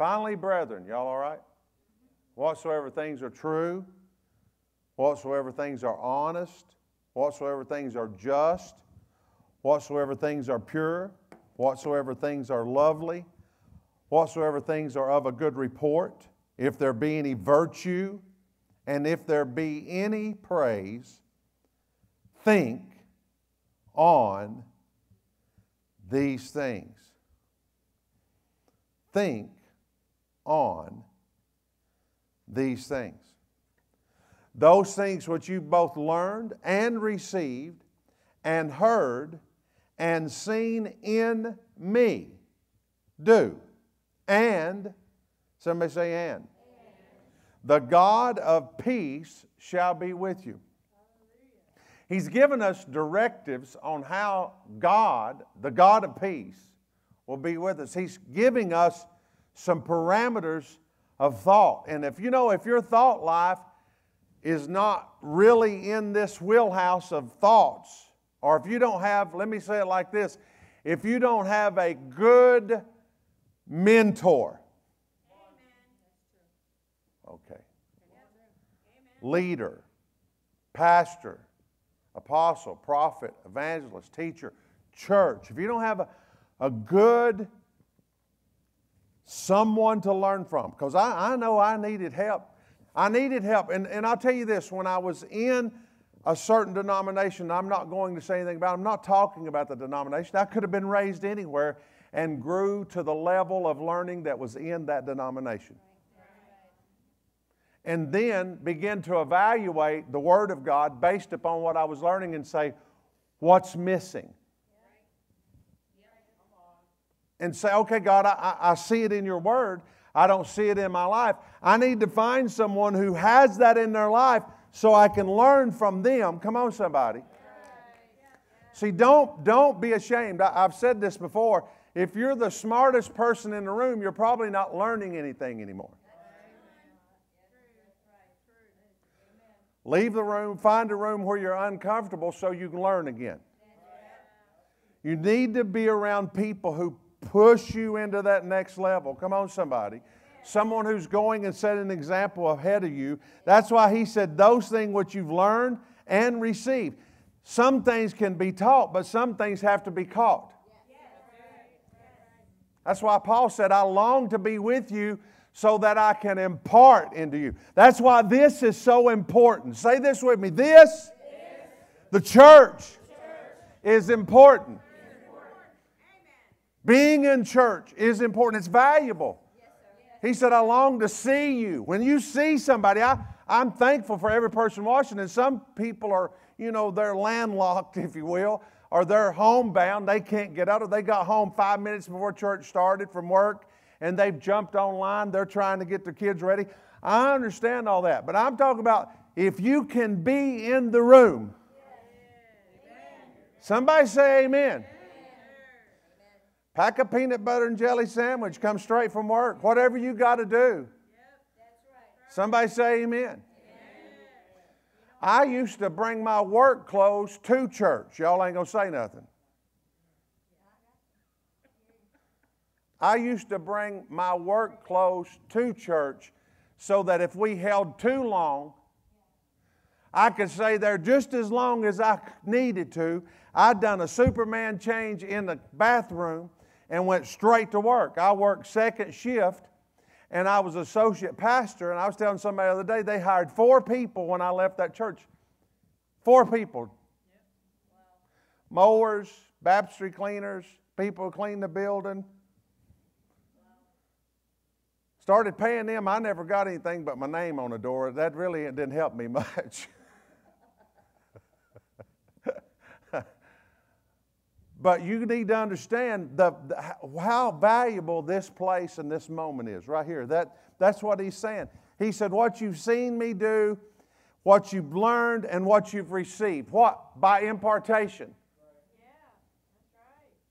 Finally, brethren, y'all all right? Whatsoever things are true, whatsoever things are honest, whatsoever things are just, whatsoever things are pure, whatsoever things are lovely, whatsoever things are of a good report, if there be any virtue, and if there be any praise, think on these things. Think on these things. Those things which you both learned and received and heard and seen in me, do. And, somebody say, and. The God of peace shall be with you. He's given us directives on how God, the God of peace, will be with us. He's giving us some parameters of thought. And if you know, if your thought life is not really in this wheelhouse of thoughts, or if you don't have, let me say it like this if you don't have a good mentor, okay, leader, pastor, apostle, prophet, evangelist, teacher, church, if you don't have a, a good someone to learn from, because I, I know I needed help. I needed help. And, and I'll tell you this when I was in a certain denomination, I'm not going to say anything about it, I'm not talking about the denomination. I could have been raised anywhere and grew to the level of learning that was in that denomination. And then begin to evaluate the Word of God based upon what I was learning and say, what's missing? And say, okay, God, I, I see it in your Word. I don't see it in my life. I need to find someone who has that in their life so I can learn from them. Come on, somebody. See, don't, don't be ashamed. I, I've said this before. If you're the smartest person in the room, you're probably not learning anything anymore. Leave the room, find a room where you're uncomfortable so you can learn again. You need to be around people who push you into that next level. Come on, somebody. Someone who's going and setting an example ahead of you. That's why he said, Those things which you've learned and received. Some things can be taught, but some things have to be caught. That's why Paul said, I long to be with you so that I can impart into you. That's why this is so important. Say this with me. This, the church, is important. Being in church is important, it's valuable. He said, I long to see you. When you see somebody, I, I'm thankful for every person watching. And some people are, you know, they're landlocked, if you will, or they're homebound. They can't get out of They got home five minutes before church started from work and they've jumped online. They're trying to get their kids ready. I understand all that. But I'm talking about if you can be in the room. Somebody say amen. Pack a peanut butter and jelly sandwich, come straight from work, whatever you got to do. Somebody say amen. I used to bring my work clothes to church. Y'all ain't going to say nothing. I used to bring my work clothes to church so that if we held too long, I could stay there just as long as I needed to. I'd done a Superman change in the bathroom and went straight to work. I worked second shift and I was associate pastor. And I was telling somebody the other day, they hired four people when I left that church. Four people. Mowers, baptistry cleaners, people who clean the building. Started paying them. I never got anything but my name on the door. That really didn't help me much. But you need to understand the, the, how valuable this place and this moment is right here. That, that's what he's saying. He said, What you've seen me do, what you've learned, and what you've received. What? By impartation.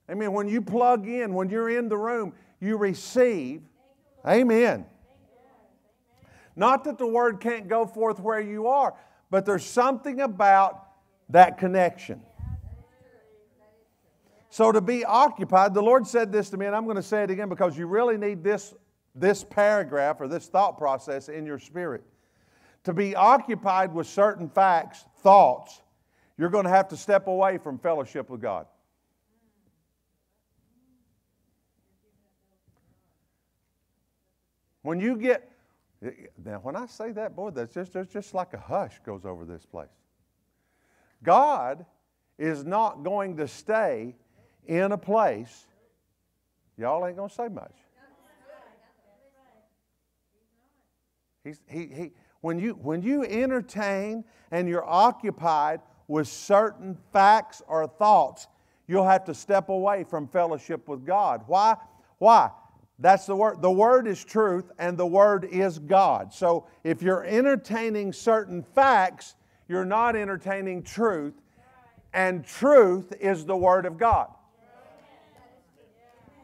I mean, when you plug in, when you're in the room, you receive. Amen. Not that the word can't go forth where you are, but there's something about that connection. So to be occupied, the Lord said this to me, and I'm going to say it again because you really need this this paragraph or this thought process in your spirit. To be occupied with certain facts, thoughts, you're going to have to step away from fellowship with God. When you get, now when I say that, boy, that's just, there's just like a hush goes over this place. God is not going to stay in a place, y'all ain't going to say much. He's, he, he, when, you, when you entertain and you're occupied with certain facts or thoughts, you'll have to step away from fellowship with God. Why? Why? That's the word. The word is truth and the word is God. So if you're entertaining certain facts, you're not entertaining truth, and truth is the word of God.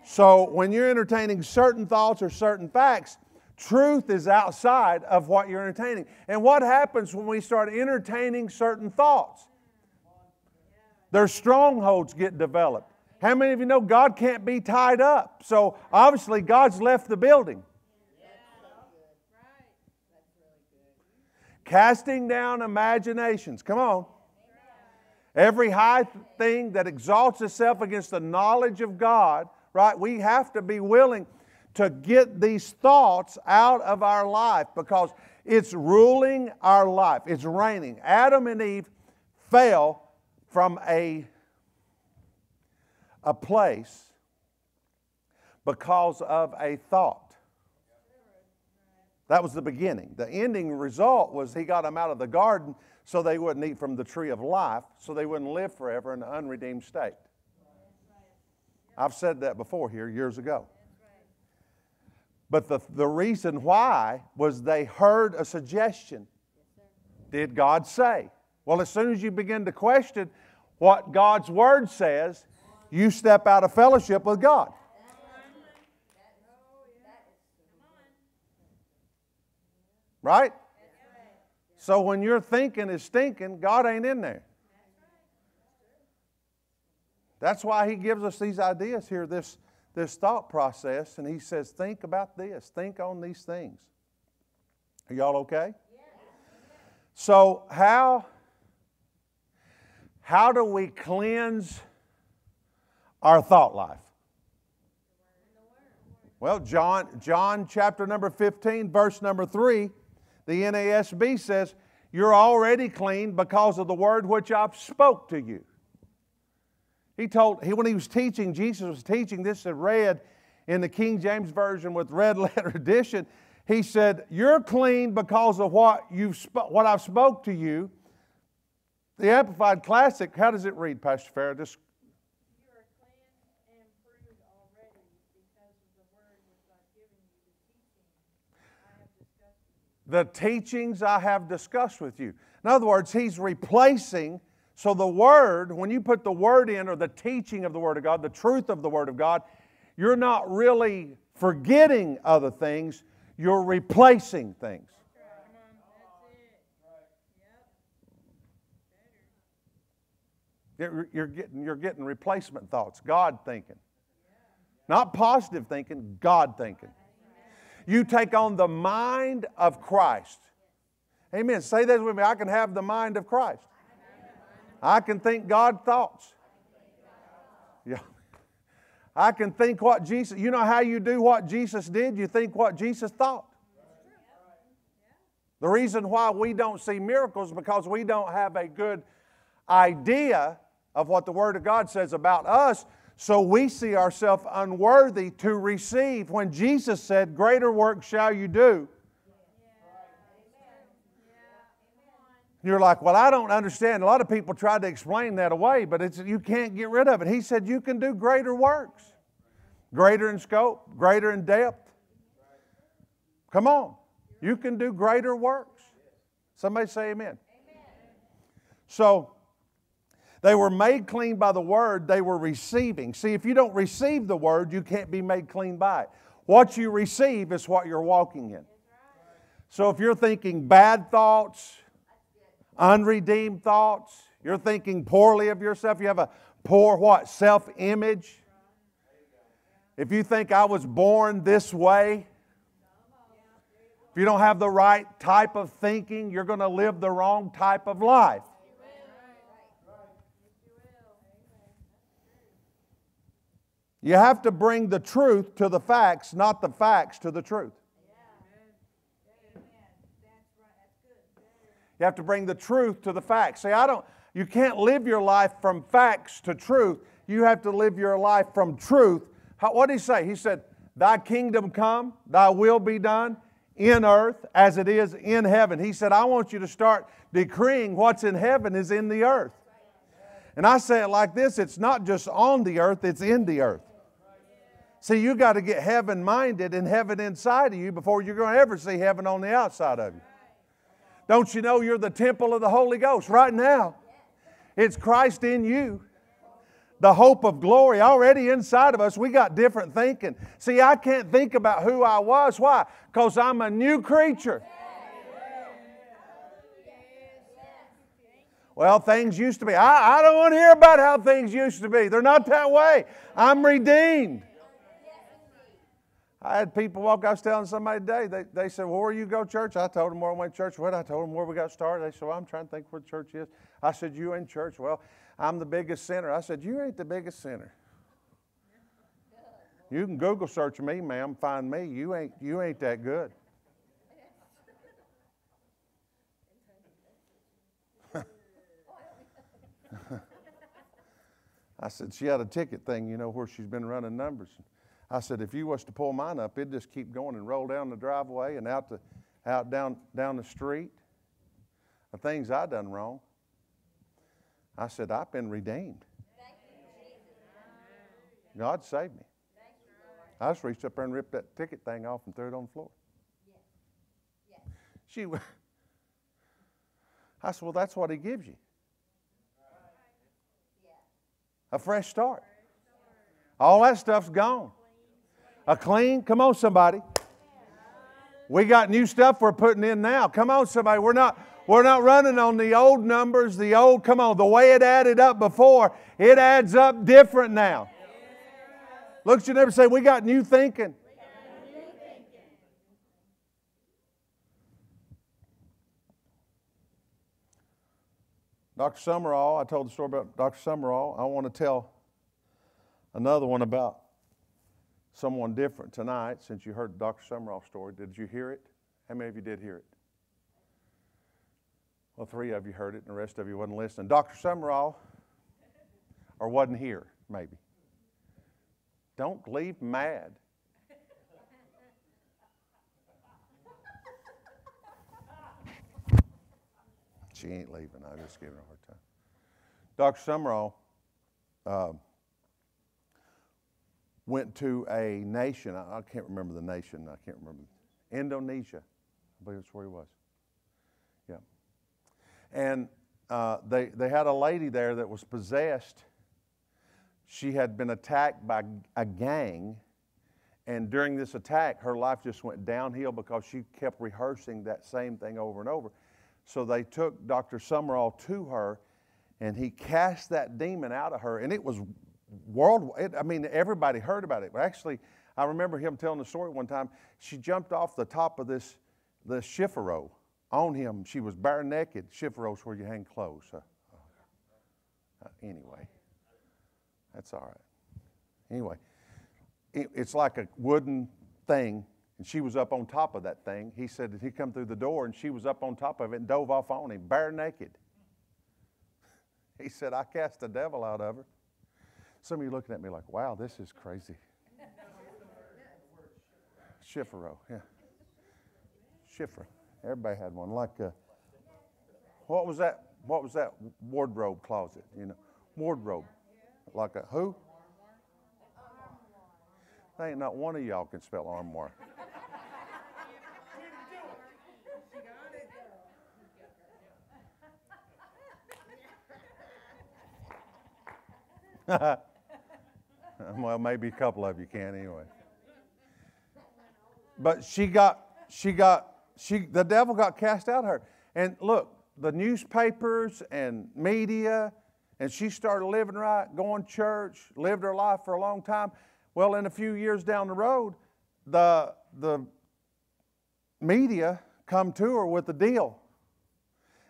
So when you're entertaining certain thoughts or certain facts, truth is outside of what you're entertaining. And what happens when we start entertaining certain thoughts? Their strongholds get developed. How many of you know God can't be tied up? So obviously, God's left the building. Casting down imaginations. Come on. Every high thing that exalts itself against the knowledge of God, right? We have to be willing to get these thoughts out of our life because it's ruling our life. It's reigning. Adam and Eve fell from a a place because of a thought. That was the beginning. The ending result was he got them out of the garden so they wouldn't eat from the tree of life, so they wouldn't live forever in an unredeemed state. I've said that before here years ago. But the, the reason why was they heard a suggestion. Did God say? Well, as soon as you begin to question what God's Word says, you step out of fellowship with God. Right? So when your thinking is stinking, God ain't in there. That's why he gives us these ideas here, this, this thought process, and he says, think about this, think on these things. Are y'all okay? So how, how do we cleanse our thought life? Well, John, John chapter number 15, verse number 3, the NASB says, You're already clean because of the word which I've spoke to you. He told, he, when he was teaching, Jesus was teaching, this is read in the King James Version with red letter edition. He said, You're clean because of what, you've sp- what I've spoke to you. The Amplified Classic, how does it read, Pastor Farah? Just the teachings I have discussed with you. In other words, he's replacing. So the word, when you put the word in, or the teaching of the word of God, the truth of the word of God, you're not really forgetting other things, you're replacing things. You're, getting, you're getting replacement thoughts, God thinking. Not positive thinking, God thinking. You take on the mind of Christ. Amen. Say that with me. I can have the mind of Christ. I can think God thoughts. Yeah. I can think what Jesus, you know how you do what Jesus did? You think what Jesus thought. The reason why we don't see miracles is because we don't have a good idea of what the Word of God says about us. So we see ourselves unworthy to receive when Jesus said, Greater work shall you do. You're like, well, I don't understand. A lot of people try to explain that away, but it's, you can't get rid of it. He said you can do greater works, greater in scope, greater in depth. Come on. You can do greater works. Somebody say amen. amen. So, they were made clean by the word they were receiving. See, if you don't receive the word, you can't be made clean by it. What you receive is what you're walking in. So if you're thinking bad thoughts, unredeemed thoughts, you're thinking poorly of yourself, you have a poor what? Self image. If you think I was born this way, If you don't have the right type of thinking, you're going to live the wrong type of life. You have to bring the truth to the facts, not the facts to the truth. You have to bring the truth to the facts. See, I don't, you can't live your life from facts to truth. You have to live your life from truth. How, what did he say? He said, Thy kingdom come, thy will be done in earth as it is in heaven. He said, I want you to start decreeing what's in heaven is in the earth. And I say it like this it's not just on the earth, it's in the earth. See, you got to get heaven minded and heaven inside of you before you're going to ever see heaven on the outside of you. Don't you know you're the temple of the Holy Ghost right now? It's Christ in you. The hope of glory already inside of us. We got different thinking. See, I can't think about who I was. Why? Because I'm a new creature. Well, things used to be. I, I don't want to hear about how things used to be. They're not that way. I'm redeemed. I had people walk. I was telling somebody today. They, they said, "Well, where you go church?" I told them where I went to church. What I told them where we got started. They said, "Well, I'm trying to think where church is." I said, "You in church?" Well, I'm the biggest sinner. I said, You ain't the biggest sinner. You can Google search me, ma'am, find me. You ain't, you ain't that good. I said, she had a ticket thing, you know, where she's been running numbers. I said, if you was to pull mine up, it'd just keep going and roll down the driveway and out the out down down the street. The things I done wrong. I said, I've been redeemed. God saved me. I just reached up there and ripped that ticket thing off and threw it on the floor. She, I said, well, that's what he gives you. A fresh start. All that stuff's gone. A clean, come on, somebody. We got new stuff we're putting in now. Come on, somebody. We're not, we're not running on the old numbers, the old, come on, the way it added up before, it adds up different now. Look at neighbor say, We got new thinking. Dr. Sumrall, I told the story about Dr. Sumrall. I want to tell another one about someone different tonight since you heard Dr. Sumrall's story. Did you hear it? How many of you did hear it? Well, three of you heard it, and the rest of you wasn't listening. Dr. Sumrall, or wasn't here, maybe. Don't leave mad. She ain't leaving. I just giving her a hard time. Dr. Sumrall uh, went to a nation. I, I, can't remember the nation. I can't remember. Indonesia. I believe that's where he was. Yeah. And uh, they, they had a lady there that was possessed. She had been attacked by a gang. And during this attack, her life just went downhill because she kept rehearsing that same thing over and over. So they took Dr. Sumrall to her, and he cast that demon out of her. And it was worldwide. I mean, everybody heard about it. But actually, I remember him telling the story one time. She jumped off the top of this, this chifforobe on him, she was bare naked. Chifforobes where you hang clothes. Uh, uh, anyway, that's all right. Anyway, it, it's like a wooden thing, and she was up on top of that thing. He said that he come through the door, and she was up on top of it and dove off on him, bare naked. He said, I cast the devil out of her. Some of you looking at me like, wow, this is crazy. Chifforobe, yeah. Shifra. Everybody had one. Like, a, uh, what was that? What was that wardrobe closet? You know, wardrobe. Like a who? There ain't not one of y'all can spell armoire. well, maybe a couple of you can anyway. But she got she got she, the devil got cast out of her. And look, the newspapers and media, and she started living right, going church, lived her life for a long time. Well, in a few years down the road, the, the media come to her with a deal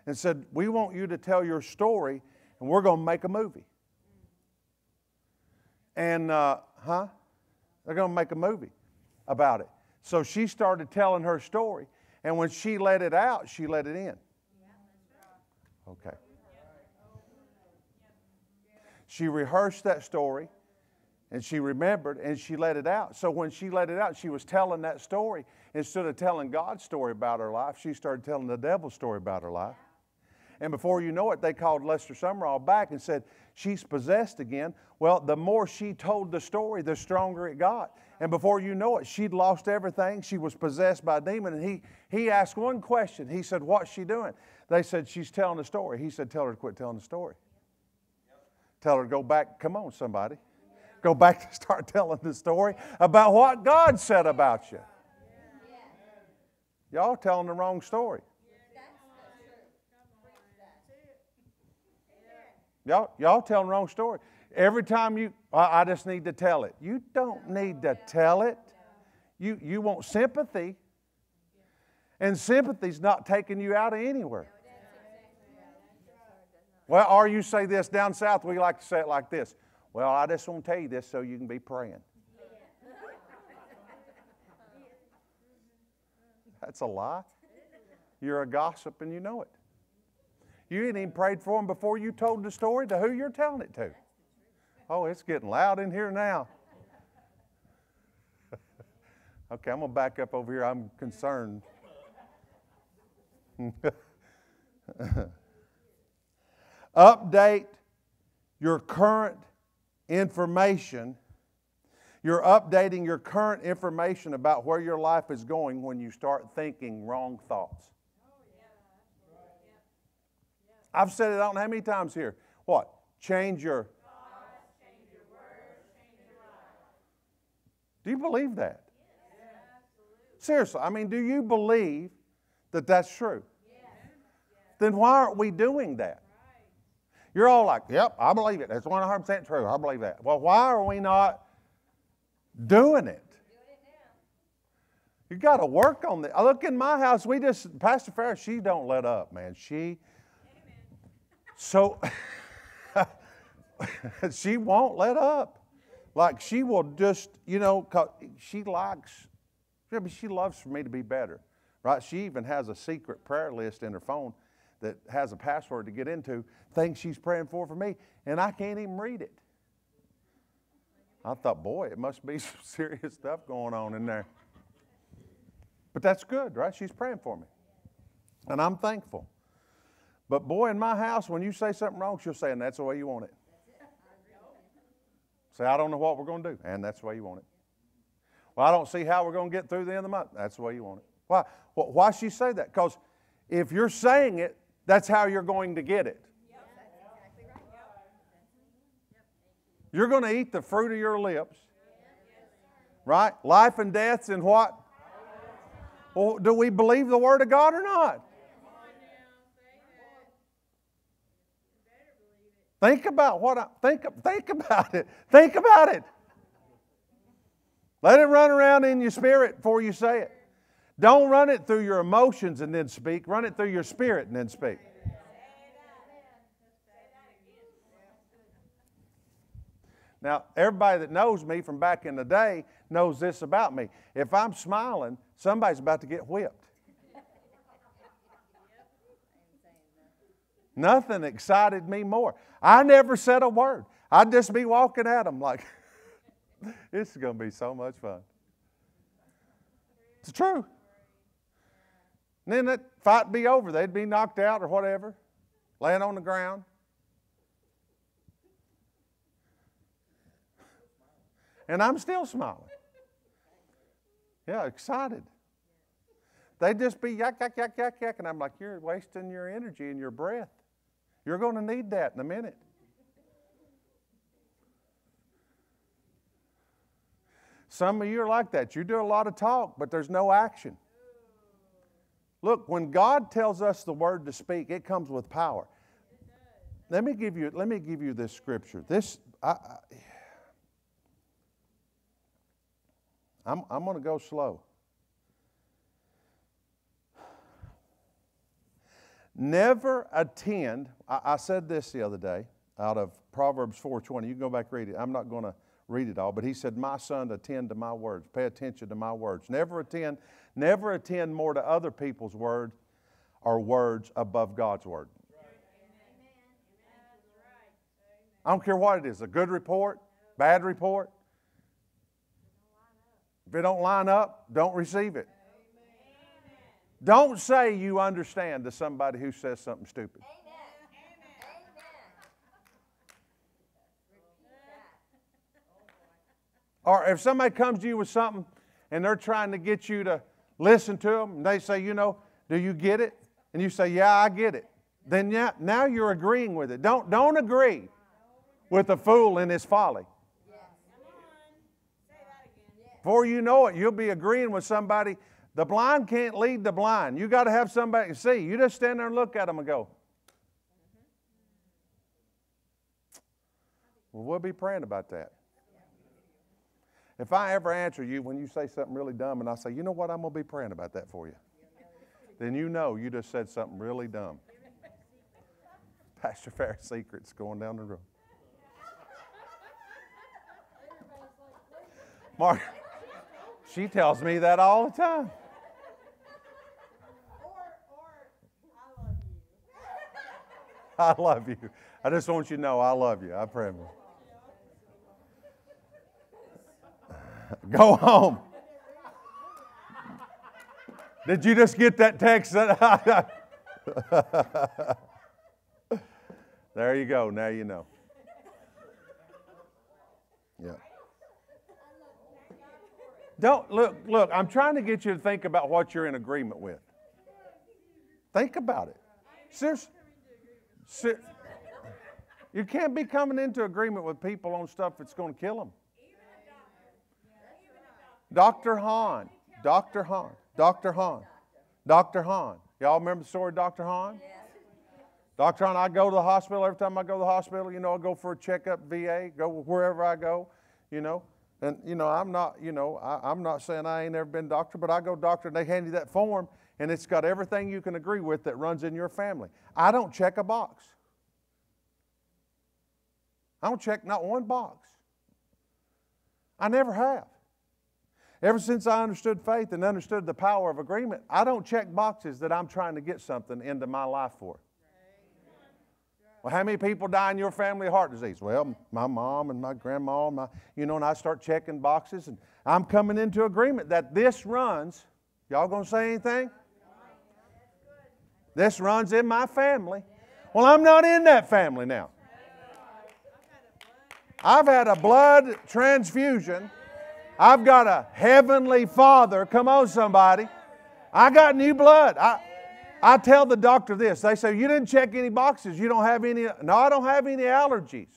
and said, We want you to tell your story and we're going to make a movie. And, uh, huh? They're going to make a movie about it. So she started telling her story. And when she let it out, she let it in. Okay. She rehearsed that story and she remembered and she let it out. So when she let it out, she was telling that story. Instead of telling God's story about her life, she started telling the devil's story about her life. And before you know it, they called Lester Sumrall back and said, She's possessed again. Well, the more she told the story, the stronger it got. And before you know it, she'd lost everything. She was possessed by a demon. And he, he asked one question. He said, What's she doing? They said, She's telling the story. He said, Tell her to quit telling the story. Tell her to go back. Come on, somebody. Go back to start telling the story about what God said about you. Y'all telling the wrong story. Y'all, y'all telling the wrong story. Every time you, I just need to tell it. You don't need to tell it. You, you want sympathy. And sympathy's not taking you out of anywhere. Well, or you say this down south, we like to say it like this. Well, I just want to tell you this so you can be praying. That's a lie. You're a gossip and you know it. You ain't even prayed for them before you told the story to who you're telling it to. Oh, it's getting loud in here now. okay, I'm going to back up over here. I'm concerned. Update your current information. You're updating your current information about where your life is going when you start thinking wrong thoughts. I've said it I don't know how many times here. What? Change your. Do you believe that? Seriously, I mean, do you believe that that's true? Then why aren't we doing that? You're all like, yep, I believe it. That's 100% true. I believe that. Well, why are we not doing it? You got to work on that. I look in my house. We just Pastor Farrah. She don't let up, man. She so she won't let up. Like she will just, you know, she likes, I mean, she loves for me to be better, right? She even has a secret prayer list in her phone that has a password to get into, things she's praying for for me, and I can't even read it. I thought, boy, it must be some serious stuff going on in there. But that's good, right? She's praying for me. And I'm thankful. But boy, in my house, when you say something wrong, she'll say, and that's the way you want it. Say, I don't know what we're going to do, and that's the way you want it. Well, I don't see how we're going to get through the end of the month. That's the way you want it. Why? Why she say that? Because if you're saying it, that's how you're going to get it. You're going to eat the fruit of your lips. Right? Life and death's in what? Well, do we believe the Word of God or not? Think about what I think. Think about it. Think about it. Let it run around in your spirit before you say it. Don't run it through your emotions and then speak. Run it through your spirit and then speak. Now, everybody that knows me from back in the day knows this about me. If I'm smiling, somebody's about to get whipped. Nothing excited me more. I never said a word. I'd just be walking at them like, this is going to be so much fun. It's true. And then that fight be over. They'd be knocked out or whatever, laying on the ground. And I'm still smiling. Yeah, excited. They'd just be yak, yak, yak, yak, yak. And I'm like, you're wasting your energy and your breath. You're going to need that in a minute. Some of you are like that. You do a lot of talk, but there's no action. Look, when God tells us the word to speak, it comes with power. Let me give you, let me give you this scripture. This, I, I, I'm, I'm going to go slow. Never attend. I, I said this the other day out of Proverbs 4:20. You can go back read it. I'm not going to read it all, but he said, "My son, attend to my words. Pay attention to my words. Never attend, never attend more to other people's words or words above God's word." I don't care what it is, a good report, bad report. If it don't line up, don't receive it. Don't say you understand to somebody who says something stupid. Or if somebody comes to you with something and they're trying to get you to listen to them, and they say, you know, do you get it? And you say, yeah, I get it. Then yeah, now you're agreeing with it. Don't, don't agree with a fool in his folly. Before you know it, you'll be agreeing with somebody. The blind can't lead the blind. You got to have somebody to see. You just stand there and look at them and go, Well, we'll be praying about that. If I ever answer you when you say something really dumb and I say, you know what, I'm going to be praying about that for you, then you know you just said something really dumb. Pastor Farrah's secret's going down the road. Mark, she tells me that all the time. I love you. I just want you to know I love you. I pray. for you. Go home. Did you just get that text? there you go. Now you know. Yeah. Don't look, look, I'm trying to get you to think about what you're in agreement with. Think about it. Seriously. You can't be coming into agreement with people on stuff that's going to kill them. Dr. Hahn, Dr. Hahn, Dr. Hahn, Dr. Hahn. Y'all remember the story of Dr. Hahn? Dr. Hahn, I go to the hospital every time I go to the hospital, you know, I go for a checkup, VA, go wherever I go, you know. And, you know, I'm not, you know, I, am not saying I ain't never been doctor, but I go doctor and they hand you that form and it's got everything you can agree with that runs in your family. I don't check a box. I don't check not one box. I never have. Ever since I understood faith and understood the power of agreement, I don't check boxes that I'm trying to get something into my life for. Well, how many people die in your family of heart disease? Well, my mom and my grandma, and my, you know, and I start checking boxes, and I'm coming into agreement that this runs. Y'all gonna say anything? This runs in my family. Well, I'm not in that family now. I've had a blood transfusion I've got a heavenly Father. Come on, somebody. I got new blood. I, I tell the doctor this. They say, You didn't check any boxes. You don't have any. No, I don't have any allergies.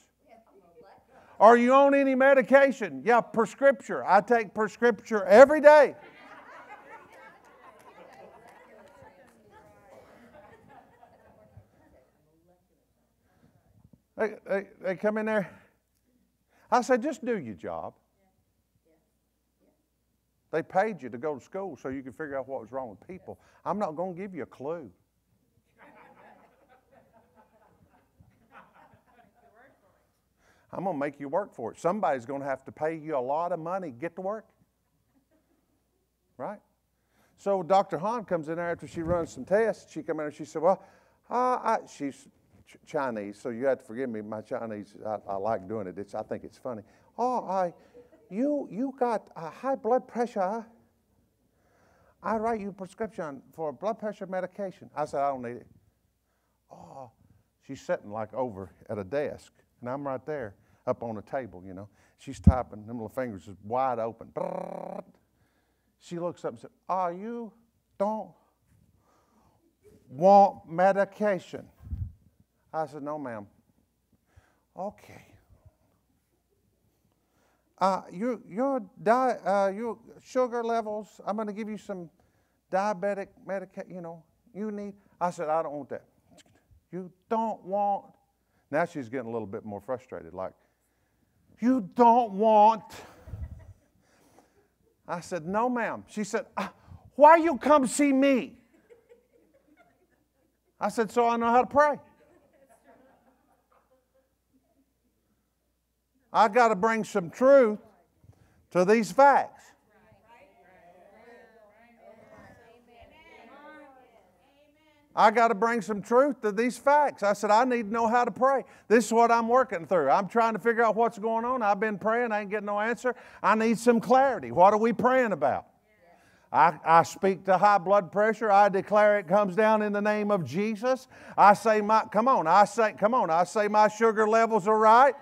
Are you on any medication? Yeah, prescription. I take prescription every day. They, they, they come in there. I say, just do your job. They paid you to go to school so you could figure out what was wrong with people. I'm not going to give you a clue. I'm going to make you work for it. Somebody's going to have to pay you a lot of money get to work. Right? So Dr. Hahn comes in there after she runs some tests. She come in and she said, Well, uh, I, she's ch- Chinese, so you have to forgive me. My Chinese, I, I like doing it. It's, I think it's funny. Oh, I, you, you got a high blood pressure. I write you a prescription for blood pressure medication. I said, I don't need it. Oh, she's sitting like over at a desk, and I'm right there up on the table, you know. She's typing, them little fingers is wide open. She looks up and said, Oh, you don't want medication? I said, No, ma'am. Okay uh, your, your, di- uh, your sugar levels, I'm going to give you some diabetic medication, you know, you need. I said, I don't want that. You don't want. Now she's getting a little bit more frustrated, like, you don't want. I said, no, ma'am. She said, uh, why you come see me? I said, So I know how to pray. I got to bring some truth to these facts. I got to bring some truth to these facts. I said, I need to know how to pray. This is what I'm working through. I'm trying to figure out what's going on. I've been praying, I ain't getting no answer. I need some clarity. What are we praying about? I, I speak to high blood pressure. I declare it comes down in the name of Jesus. I say my come on, I say, come on, I say my sugar levels are right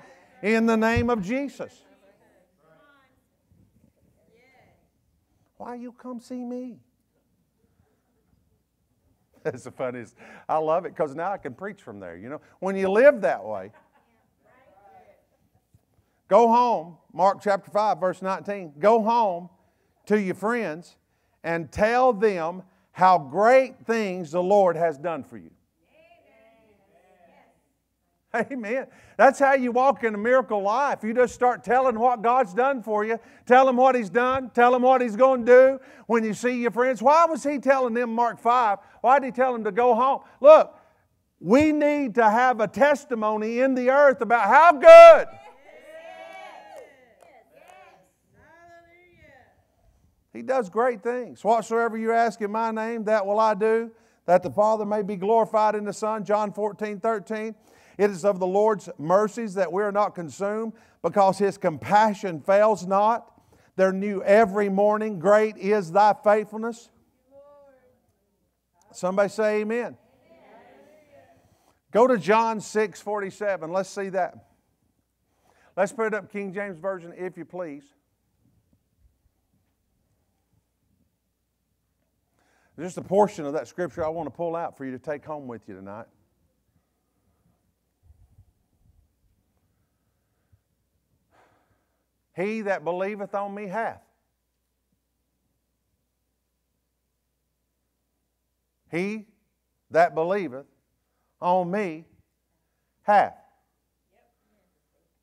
in the name of Jesus. Why you come see me? That's the funniest. I love it because now I can preach from there. You know, when you live that way, go home. Mark chapter 5, verse 19. Go home to your friends and tell them how great things the Lord has done for you. Amen. That's how you walk in a miracle life. You just start telling what God's done for you. Tell them what He's done. Tell them what He's going to do when you see your friends. Why was He telling them, Mark 5? Why did He tell them to go home? Look, we need to have a testimony in the earth about how good. He does great things. Whatsoever you ask in my name, that will I do, that the Father may be glorified in the Son. John 14, 13. It is of the Lord's mercies that we are not consumed, because his compassion fails not. They're new every morning. Great is thy faithfulness. Somebody say amen. Go to John 6 47. Let's see that. Let's put it up, King James Version, if you please. There's just a portion of that scripture I want to pull out for you to take home with you tonight. He that believeth on me hath. He that believeth on me hath.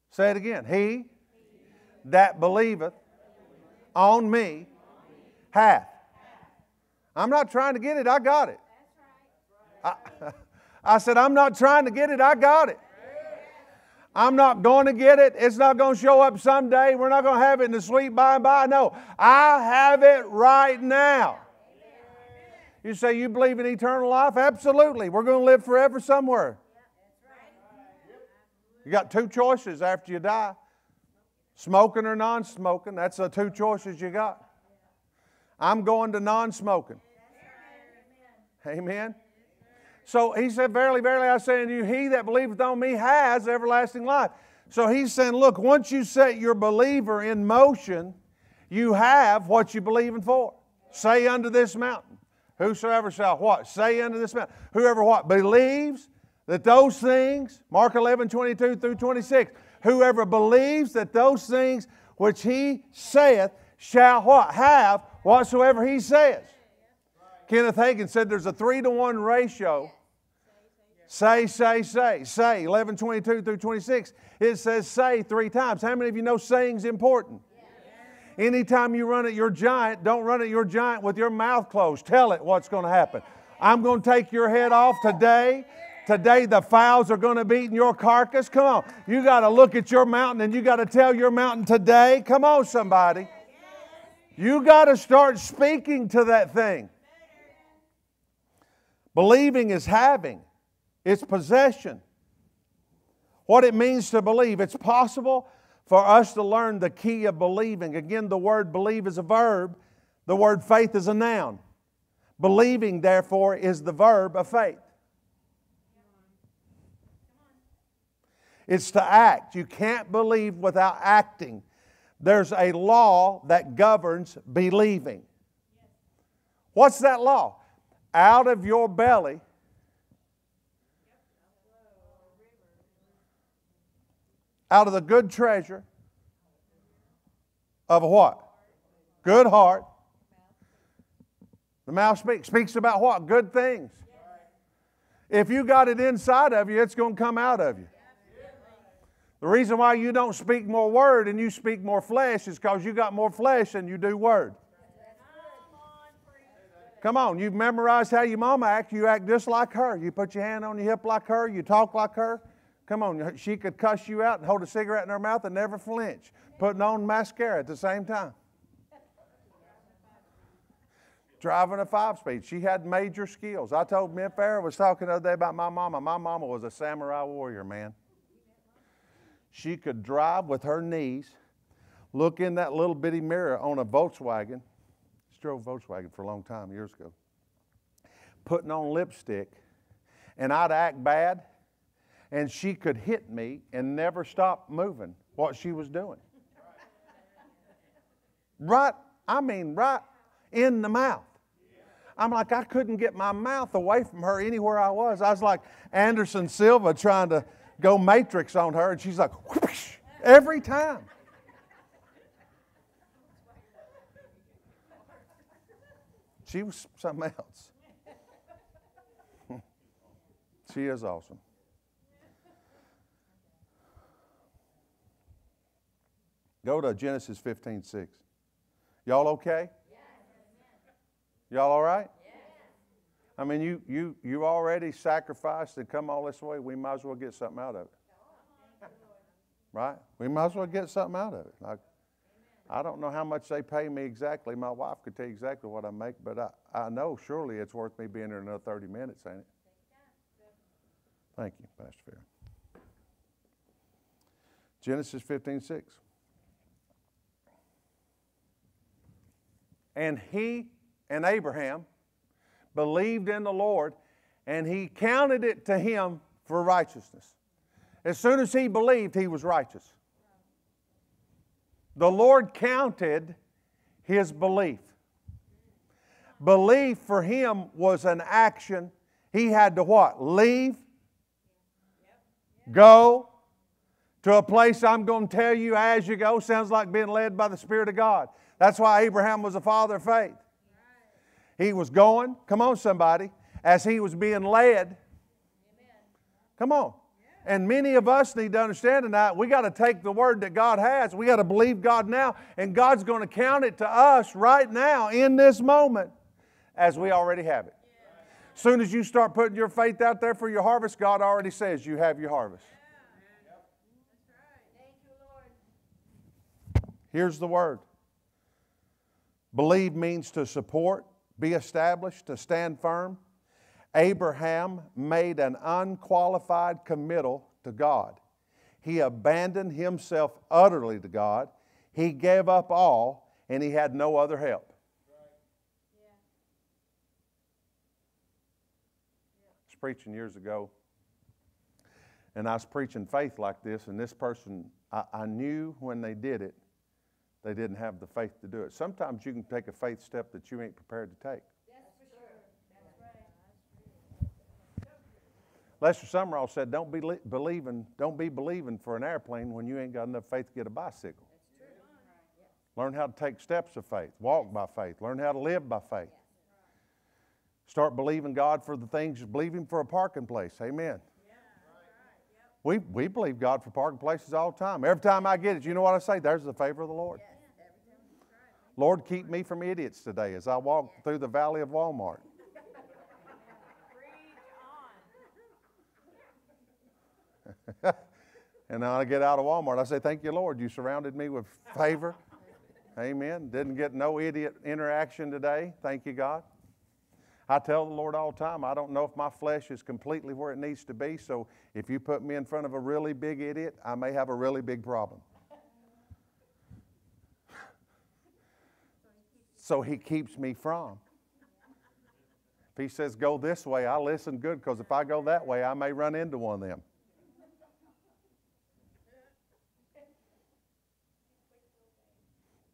Say it again. He that believeth on me hath. I'm not trying to get it, I got it. I, I said, I'm not trying to get it, I got it. I'm not going to get it. It's not going to show up someday. We're not going to have it in the sweet by and by. No, I have it right now. You say you believe in eternal life? Absolutely. We're going to live forever somewhere. You got two choices after you die smoking or non smoking. That's the two choices you got. I'm going to non smoking. Amen. So he said, Verily, verily, I say unto you, he that believeth on me has everlasting life. So he's saying, Look, once you set your believer in motion, you have what you believe in for. Say unto this mountain, Whosoever shall what? Say unto this mountain. Whoever what? Believes that those things, Mark 11, 22 through 26, whoever believes that those things which he saith shall what? Have whatsoever he says. Kenneth Hagin said there's a three to one ratio. Say, say, say. Say, 11, 22 through 26. It says say three times. How many of you know saying's important? Anytime you run at your giant, don't run at your giant with your mouth closed. Tell it what's going to happen. I'm going to take your head off today. Today, the fowls are going to be eating your carcass. Come on. You got to look at your mountain and you got to tell your mountain today. Come on, somebody. You got to start speaking to that thing. Believing is having, it's possession. What it means to believe. It's possible for us to learn the key of believing. Again, the word believe is a verb, the word faith is a noun. Believing, therefore, is the verb of faith. It's to act. You can't believe without acting. There's a law that governs believing. What's that law? Out of your belly out of the good treasure of a what? Good heart. The mouth speaks. Speaks about what? Good things. If you got it inside of you, it's going to come out of you. The reason why you don't speak more word and you speak more flesh is because you got more flesh than you do word. Come on, you've memorized how your mama acts. You act just like her. You put your hand on your hip like her. You talk like her. Come on, she could cuss you out and hold a cigarette in her mouth and never flinch, putting on mascara at the same time. Driving a five speed. She had major skills. I told Miss was talking the other day about my mama. My mama was a samurai warrior, man. She could drive with her knees, look in that little bitty mirror on a Volkswagen. Drove Volkswagen for a long time, years ago. Putting on lipstick, and I'd act bad, and she could hit me and never stop moving what she was doing. Right, I mean, right in the mouth. I'm like, I couldn't get my mouth away from her anywhere I was. I was like Anderson Silva trying to go matrix on her, and she's like, whoosh, every time. She was something else. she is awesome. Go to Genesis 15 6. Y'all okay? Y'all all right? I mean, you, you, you already sacrificed and come all this way. We might as well get something out of it. Right? We might as well get something out of it. Like, I don't know how much they pay me exactly. My wife could tell you exactly what I make, but I, I know surely it's worth me being here another 30 minutes, ain't it? Thank you, Pastor Fair. Genesis 15 6. And he and Abraham believed in the Lord, and he counted it to him for righteousness. As soon as he believed, he was righteous. The Lord counted his belief. Belief for him was an action. He had to what? Leave, go to a place I'm going to tell you as you go. Sounds like being led by the Spirit of God. That's why Abraham was a father of faith. He was going, come on, somebody, as he was being led. Come on. And many of us need to understand tonight we got to take the word that God has. We got to believe God now, and God's going to count it to us right now in this moment as we already have it. As soon as you start putting your faith out there for your harvest, God already says you have your harvest. Here's the word believe means to support, be established, to stand firm. Abraham made an unqualified committal to God. He abandoned himself utterly to God. He gave up all, and he had no other help. I was preaching years ago, and I was preaching faith like this, and this person, I, I knew when they did it, they didn't have the faith to do it. Sometimes you can take a faith step that you ain't prepared to take. Lester Sumrall said, "Don't be believing, don't be believing for an airplane when you ain't got enough faith to get a bicycle. Learn how to take steps of faith, walk by faith, learn how to live by faith. Start believing God for the things, believe Him for a parking place. Amen. We, we believe God for parking places all the time. Every time I get it, you know what I say? There's the favor of the Lord. Lord, keep me from idiots today as I walk through the valley of Walmart. and then I get out of Walmart. I say, Thank you, Lord. You surrounded me with favor. Amen. Didn't get no idiot interaction today. Thank you, God. I tell the Lord all the time, I don't know if my flesh is completely where it needs to be, so if you put me in front of a really big idiot, I may have a really big problem. so he keeps me from. If he says, go this way, I listen good because if I go that way, I may run into one of them.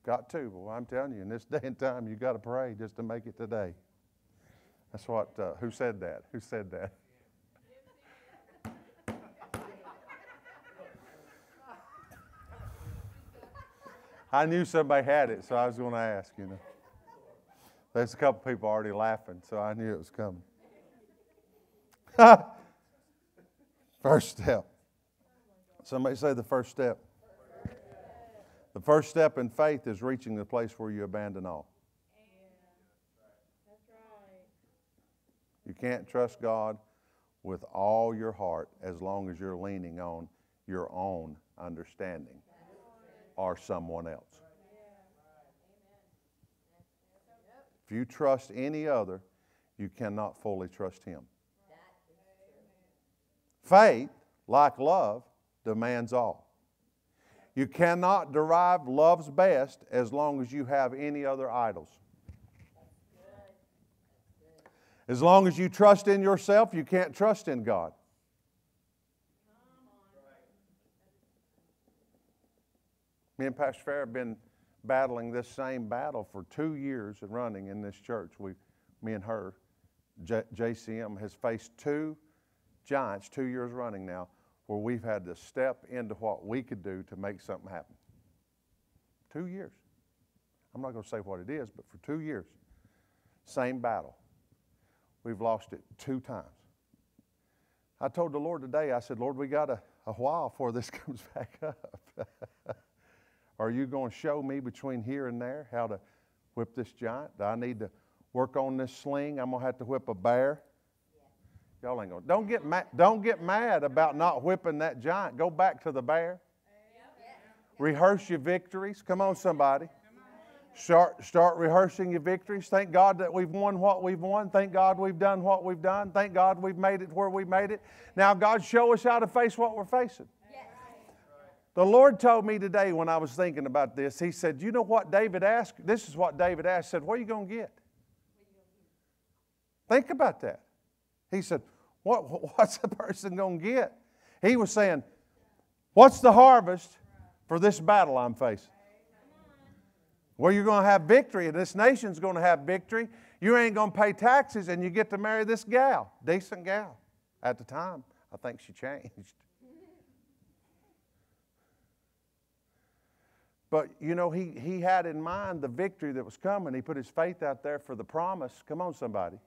Got to. Well, I'm telling you, in this day and time, you got to pray just to make it today. That's what, uh, who said that? Who said that? I knew somebody had it, so I was going to ask, you know. There's a couple people already laughing, so I knew it was coming. first step. Somebody say the first step. The first step in faith is reaching the place where you abandon all. You can't trust God with all your heart as long as you're leaning on your own understanding or someone else. If you trust any other, you cannot fully trust Him. Faith, like love, demands all. You cannot derive love's best as long as you have any other idols. As long as you trust in yourself, you can't trust in God. Me and Pastor Fair have been battling this same battle for two years and running in this church. We, me and her, J- JCM has faced two giants two years running now where we've had to step into what we could do to make something happen. Two years. I'm not going to say what it is, but for two years, same battle. We've lost it two times. I told the Lord today, I said, Lord, we got a, a while before this comes back up. Are you going to show me between here and there how to whip this giant? Do I need to work on this sling? I'm going to have to whip a bear. Y'all ain't to. Don't get, mad, don't get mad about not whipping that giant. Go back to the bear. Rehearse your victories. Come on, somebody. Start, start rehearsing your victories. Thank God that we've won what we've won. Thank God we've done what we've done. Thank God we've made it where we made it. Now, God, show us how to face what we're facing. The Lord told me today when I was thinking about this, He said, You know what David asked? This is what David asked. Said, What are you going to get? Think about that. He said, what, What's the person going to get? He was saying, What's the harvest for this battle I'm facing? Well, you're going to have victory, and this nation's going to have victory. You ain't going to pay taxes, and you get to marry this gal, decent gal. At the time, I think she changed. But you know, he, he had in mind the victory that was coming. He put his faith out there for the promise. Come on, somebody.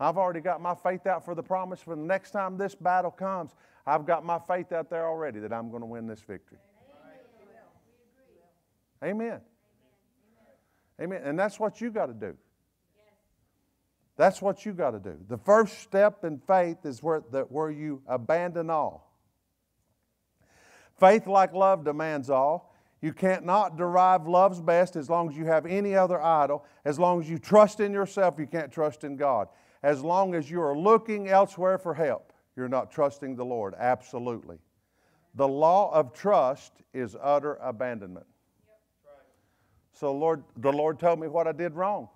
I've already got my faith out for the promise. For the next time this battle comes, I've got my faith out there already that I'm going to win this victory. Amen. Amen. And that's what you got to do. That's what you got to do. The first step in faith is where, that, where you abandon all. Faith, like love, demands all. You can't not derive love's best as long as you have any other idol. As long as you trust in yourself, you can't trust in God. As long as you are looking elsewhere for help, you're not trusting the Lord. Absolutely. The law of trust is utter abandonment. So Lord, the Lord told me what I did wrong.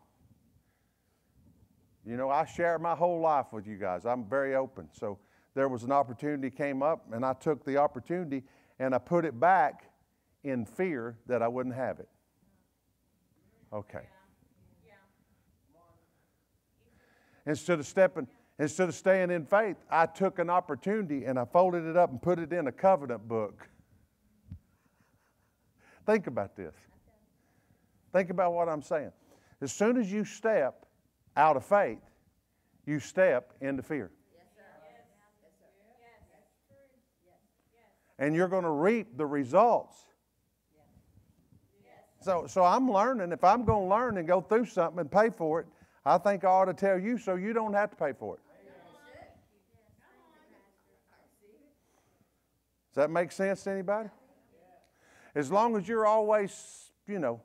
You know, I share my whole life with you guys. I'm very open. So there was an opportunity came up, and I took the opportunity and I put it back in fear that I wouldn't have it. Okay. Instead of stepping, instead of staying in faith, I took an opportunity and I folded it up and put it in a covenant book. Think about this. Think about what I'm saying. As soon as you step out of faith, you step into fear. And you're going to reap the results. So, so I'm learning. If I'm going to learn and go through something and pay for it, I think I ought to tell you so you don't have to pay for it. Does that make sense to anybody? As long as you're always, you know,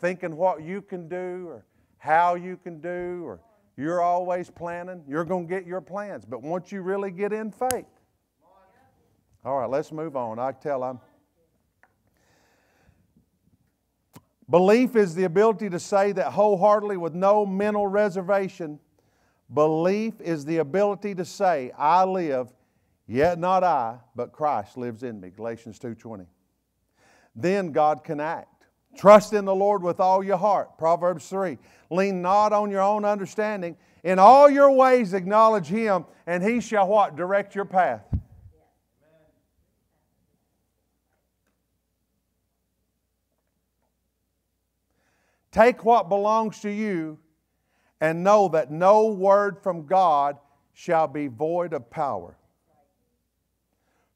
thinking what you can do or how you can do or you're always planning, you're going to get your plans. But once you really get in faith, all right, let's move on. I tell I'm. Belief is the ability to say that wholeheartedly with no mental reservation. Belief is the ability to say, I live, yet not I, but Christ lives in me. Galatians 2:20. Then God can act. Trust in the Lord with all your heart. Proverbs 3. Lean not on your own understanding. In all your ways acknowledge him, and he shall what? Direct your path. Take what belongs to you and know that no word from God shall be void of power.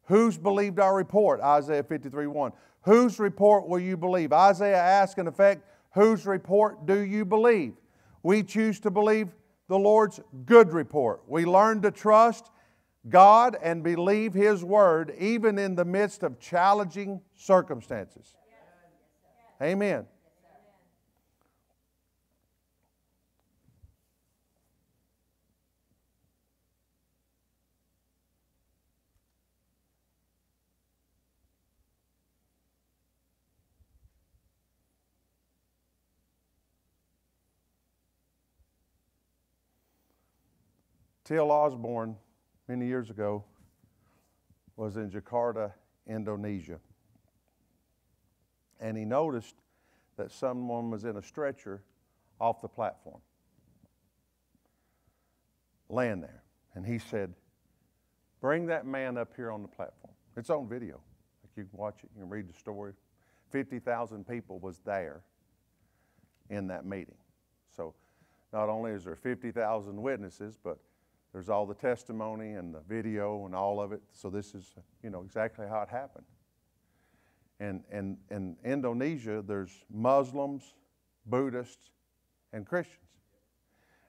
Who's believed our report? Isaiah 53 1. Whose report will you believe? Isaiah asks, in effect, whose report do you believe? We choose to believe the Lord's good report. We learn to trust God and believe His word even in the midst of challenging circumstances. Amen. T.L. Osborn, many years ago, was in Jakarta, Indonesia. And he noticed that someone was in a stretcher off the platform, laying there. And he said, Bring that man up here on the platform. It's on video. Like you can watch it, you can read the story. 50,000 people was there in that meeting. So not only is there 50,000 witnesses, but there's all the testimony and the video and all of it. So this is, you know, exactly how it happened. And, and in Indonesia, there's Muslims, Buddhists, and Christians.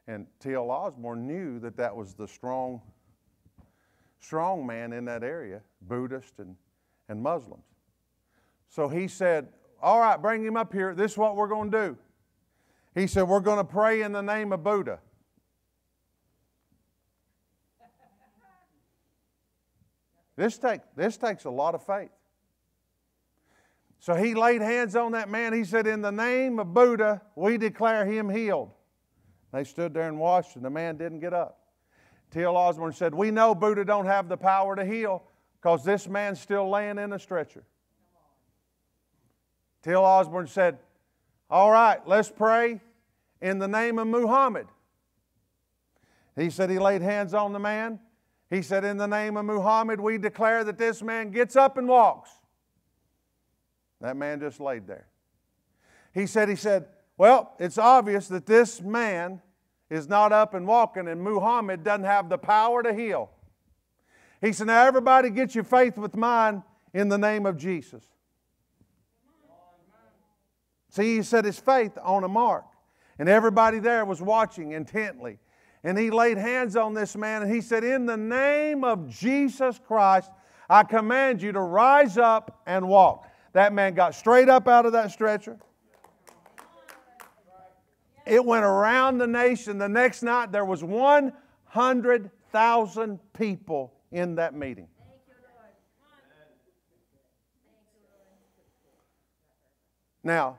And T.L. Osborn knew that that was the strong, strong man in that area, Buddhist and, and Muslims. So he said, All right, bring him up here. This is what we're going to do. He said, We're going to pray in the name of Buddha. This, take, this takes a lot of faith. So he laid hands on that man. He said, In the name of Buddha, we declare him healed. They stood there and watched, and the man didn't get up. T.L. Osborn said, We know Buddha don't have the power to heal because this man's still laying in a stretcher. T.L. Osborn said, All right, let's pray in the name of Muhammad. He said he laid hands on the man. He said, In the name of Muhammad, we declare that this man gets up and walks. That man just laid there. He said, He said, Well, it's obvious that this man is not up and walking, and Muhammad doesn't have the power to heal. He said, Now, everybody get your faith with mine in the name of Jesus. See, he set his faith on a mark, and everybody there was watching intently and he laid hands on this man and he said, In the name of Jesus Christ, I command you to rise up and walk. That man got straight up out of that stretcher. It went around the nation. The next night, there was 100,000 people in that meeting. Now,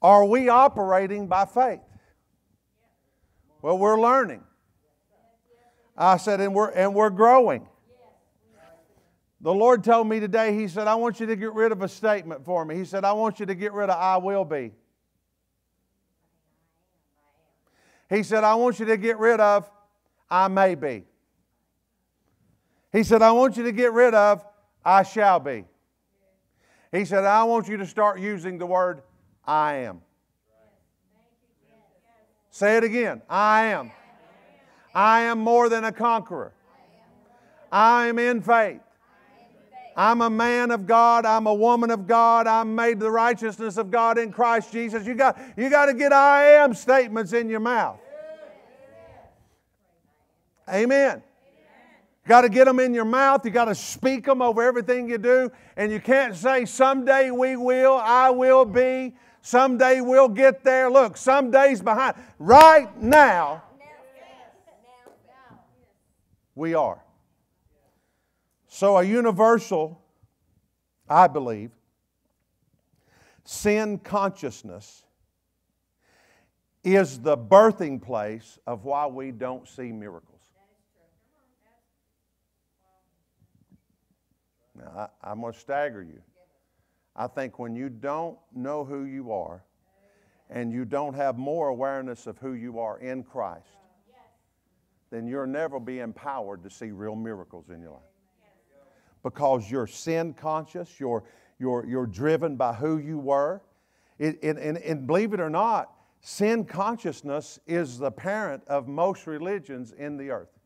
are we operating by faith? Well, we're learning. I said, and we're, and we're growing. The Lord told me today, He said, I want you to get rid of a statement for me. He said, I want you to get rid of I will be. He said, I want you to get rid of I may be. He said, I want you to get rid of I shall be. He said, I want you to start using the word I am. Say it again. I am. I am more than a conqueror. I am in faith. I'm a man of God. I'm a woman of God. I'm made the righteousness of God in Christ Jesus. You got, you got to get I am statements in your mouth. Amen. You got to get them in your mouth. You got to speak them over everything you do. And you can't say, someday we will, I will be. Someday we'll get there. Look, some days behind. Right now, we are. So, a universal, I believe, sin consciousness is the birthing place of why we don't see miracles. Now, I, am going to stagger you. I think when you don't know who you are and you don't have more awareness of who you are in Christ, then you'll never be empowered to see real miracles in your life. Because you're sin conscious, you're, you're, you're driven by who you were. It, and, and believe it or not, sin consciousness is the parent of most religions in the earth.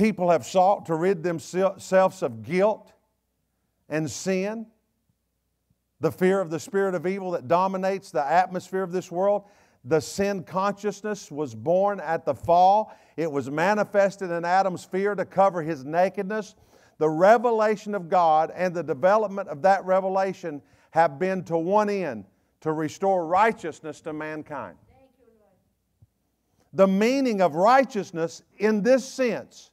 People have sought to rid themselves of guilt and sin the fear of the spirit of evil that dominates the atmosphere of this world. The sin consciousness was born at the fall. It was manifested in Adam's fear to cover his nakedness. The revelation of God and the development of that revelation have been to one end to restore righteousness to mankind. The meaning of righteousness in this sense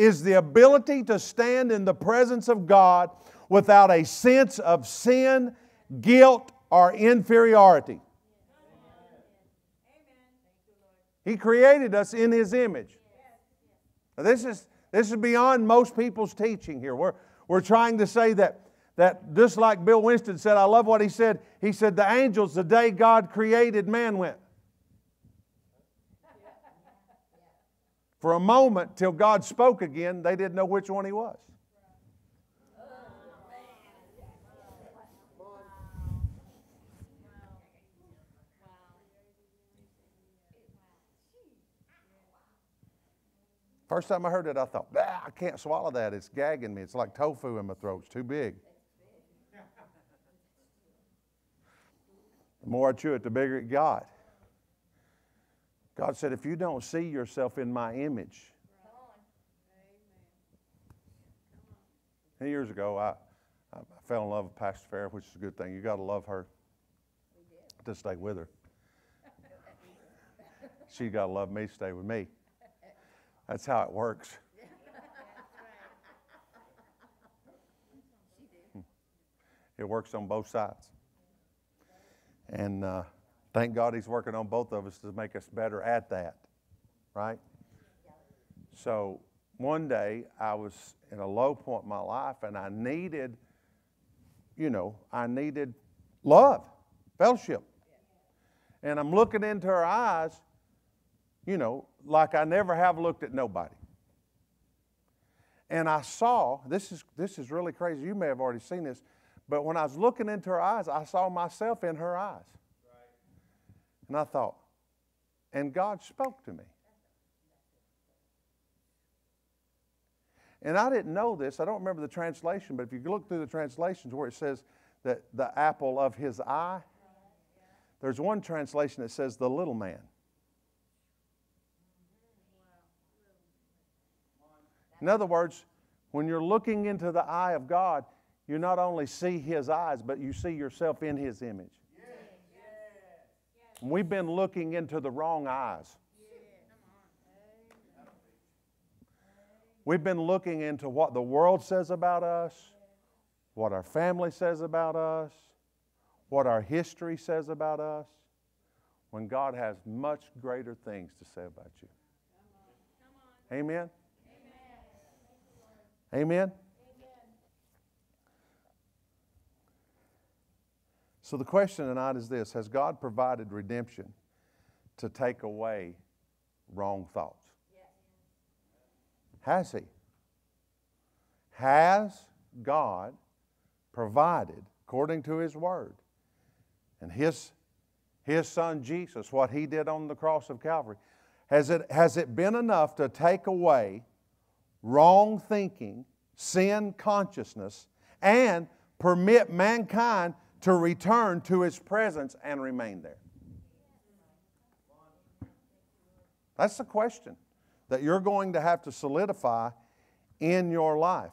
is the ability to stand in the presence of God without a sense of sin, guilt, or inferiority. He created us in His image. Now, this is, this is beyond most people's teaching here. We're, we're trying to say that, that, just like Bill Winston said, I love what he said. He said, The angels, the day God created man, went. For a moment, till God spoke again, they didn't know which one he was. First time I heard it, I thought, I can't swallow that. It's gagging me. It's like tofu in my throat. It's too big. The more I chew it, the bigger it got. God said, if you don't see yourself in my image. years ago, I, I fell in love with Pastor Fair, which is a good thing. You got to love her to stay with her. she got to love me to stay with me. That's how it works. it works on both sides. And uh, thank God He's working on both of us to make us better at that, right? So one day I was in a low point in my life and I needed, you know, I needed love, fellowship. And I'm looking into her eyes, you know, like I never have looked at nobody. And I saw, this is, this is really crazy. You may have already seen this, but when I was looking into her eyes, I saw myself in her eyes. And I thought, and God spoke to me. And I didn't know this. I don't remember the translation, but if you look through the translations where it says that the apple of his eye, there's one translation that says the little man. In other words, when you're looking into the eye of God, you not only see His eyes, but you see yourself in His image. We've been looking into the wrong eyes. We've been looking into what the world says about us, what our family says about us, what our history says about us, when God has much greater things to say about you. Amen. Amen? So the question tonight is this Has God provided redemption to take away wrong thoughts? Has He? Has God provided, according to His Word, and His, His Son Jesus, what He did on the cross of Calvary, has it, has it been enough to take away wrong thinking, sin consciousness, and permit mankind to return to His presence and remain there? That's the question that you're going to have to solidify in your life.